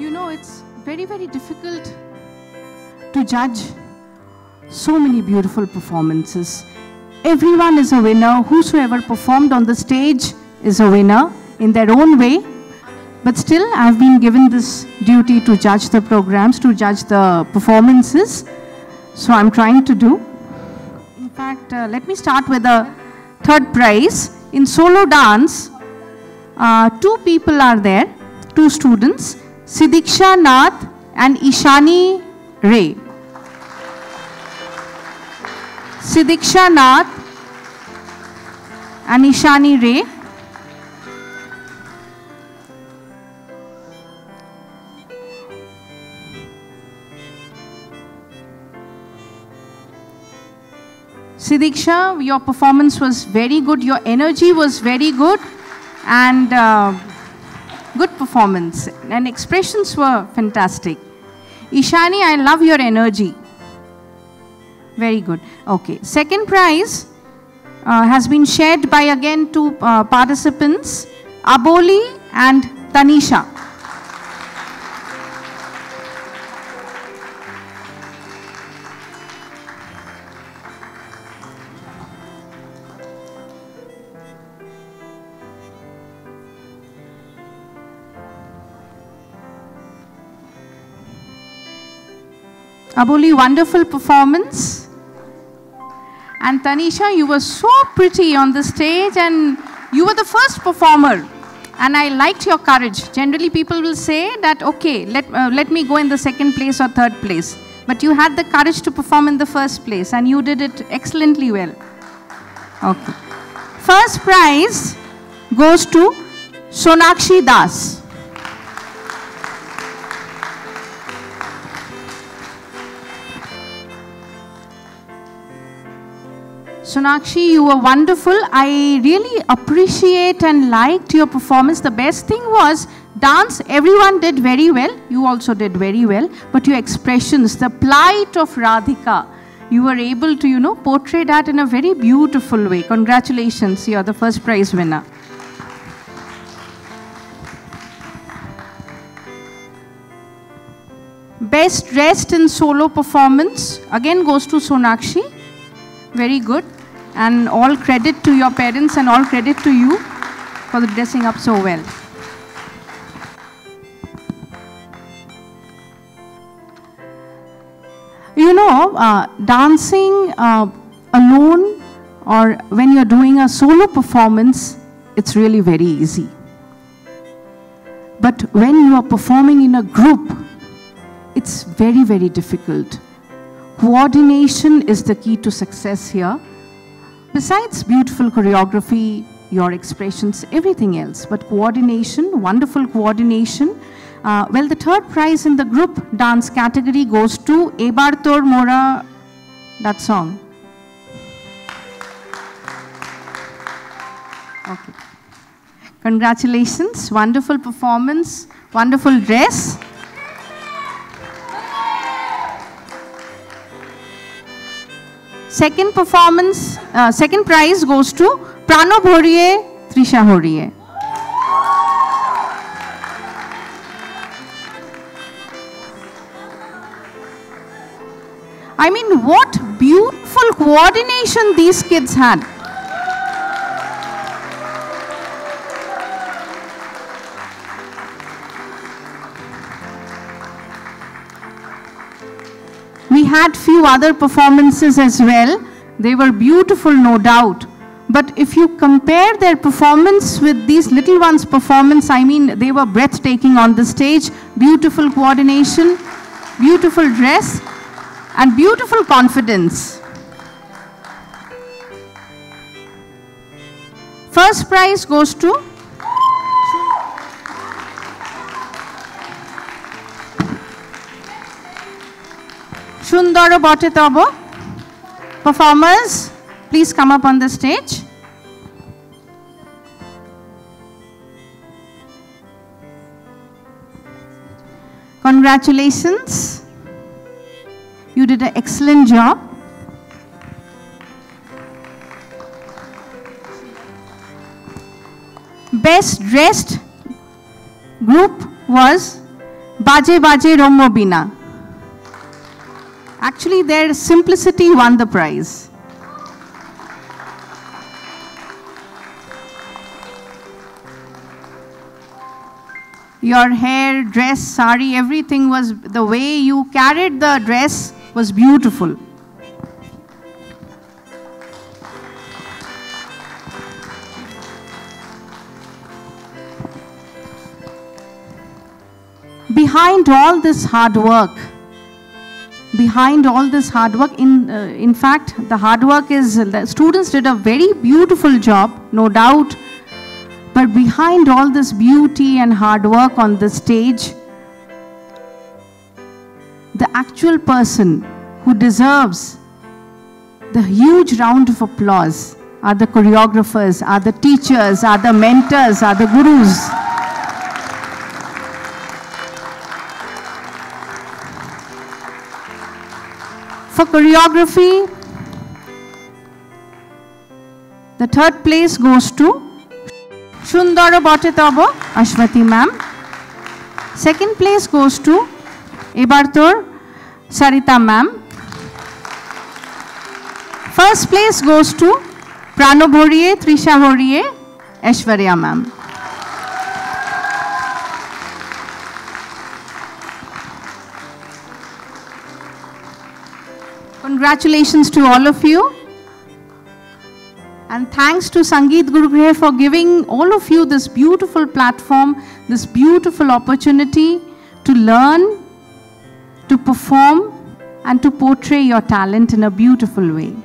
You know, it's very, very difficult to judge so many beautiful performances. Everyone is a winner. Whosoever performed on the stage is a winner in their own way. But still, I've been given this duty to judge the programs, to judge the performances. So I'm trying to do. In fact, uh, let me start with the third prize. In solo dance, uh, two people are there, two students, Siddhiksha Nath and Ishani Ray. Siddhiksha Nath and Ishani Ray. Siddhiksha, your performance was very good. Your energy was very good. And uh, good performance. And expressions were fantastic. Ishani, I love your energy. Very good. Okay. Second prize uh, has been shared by again two uh, participants, Aboli and Tanisha. Aboli, wonderful performance. And Tanisha, you were so pretty on the stage and you were the first performer. And I liked your courage. Generally, people will say that, okay, let, uh, let me go in the second place or third place. But you had the courage to perform in the first place and you did it excellently well. Okay. First prize goes to Sonakshi Das. Sonakshi, you were wonderful. I really appreciate and liked your performance. The best thing was dance, everyone did very well. You also did very well. But your expressions, the plight of Radhika, you were able to, you know, portray that in a very beautiful way. Congratulations, you're the first prize winner. Best dressed in solo performance again goes to Sonakshi. Very good. And all credit to your parents and all credit to you for dressing up so well. You know, uh, dancing uh, alone or when you're doing a solo performance, it's really very easy. But when you are performing in a group, it's very, very difficult. Coordination is the key to success here. Besides beautiful choreography, your expressions, everything else, but coordination, wonderful coordination. Uh, well, the third prize in the group dance category goes to Ebar Tor Mora, that song. Okay. Congratulations, wonderful performance, wonderful dress. Second performance, uh, second prize goes to Prano Bhoriye, Trisha Horiye. I mean, what beautiful coordination these kids had. We had few other performances as well. They were beautiful, no doubt. But if you compare their performance with these little ones' performance, I mean, they were breathtaking on the stage. Beautiful coordination, beautiful dress, and beautiful confidence. First prize goes to Sundara Bate Taba. Performers, please come up on the stage. Congratulations. You did an excellent job. Best dressed group was Baje Baje Romyobeena. Actually, their simplicity won the prize. Your hair, dress, sari, everything was the way you carried the dress was beautiful. Behind all this hard work, behind all this hard work, in, uh, in fact, the hard work is, the students did a very beautiful job, no doubt. But behind all this beauty and hard work on the stage, the actual person who deserves the huge round of applause are the choreographers, are the teachers, are the mentors, are the gurus. For choreography, the third place goes to Shundara Bhatetaba Ashwati ma'am. Second place goes to Ebartor Sarita ma'am. First place goes to Prano Bhoriye, Trisha Bhoriye, Aishwarya ma'am. Congratulations to all of you. And thanks to Sangeet Gurugriha for giving all of you this beautiful platform, this beautiful opportunity to learn, to perform, and to portray your talent in a beautiful way.